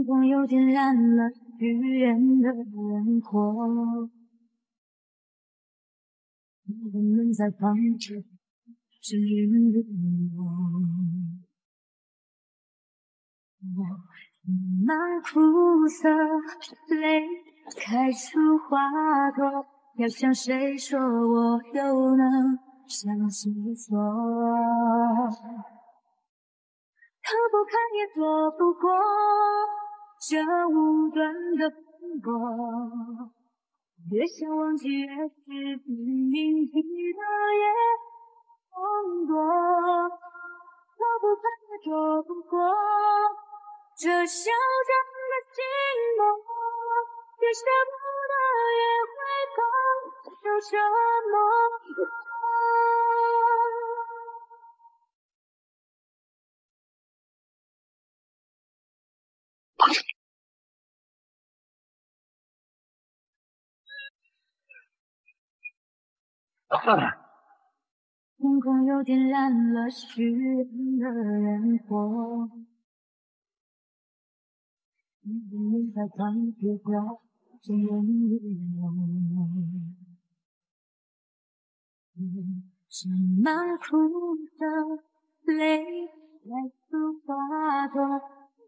天空又点燃了许愿的轮廓，我们在旁边指引着我。我满苦涩，泪开出花朵，要向谁说？我又能向谁说？逃不开也躲不过这无端的风波，越想忘记越是拼命记得越痛多，逃不开也躲不过。这嚣张的寂寞，越舍不得越会痛，受折磨折磨。天空又点燃了许愿的烟火。你在看月光，只愿与我。盛满苦涩，泪来出花朵，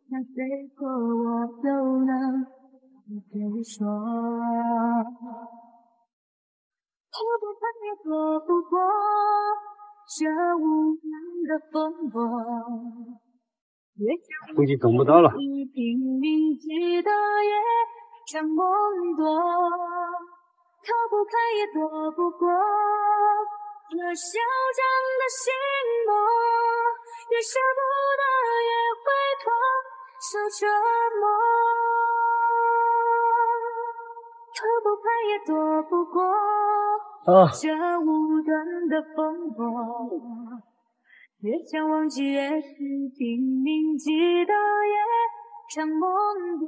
那谁过我又能和谁说？逃不开也躲不过这无言的风波。估计等不到了。拼命记得逃不开也躲不过这嚣张的心魔，越舍不得越会痛，受折磨。逃不开也躲不过这无端的风波。越想忘记，越是拼命记得，越想梦多。